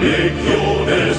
Legiones,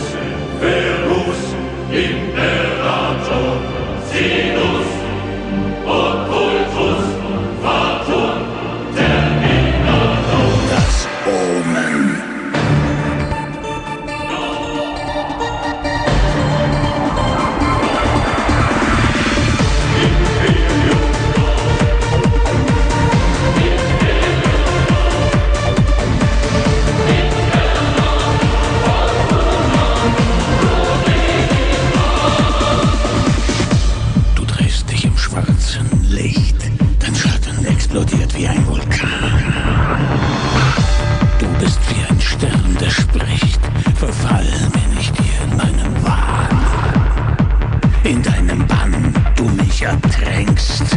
mich ertränkst.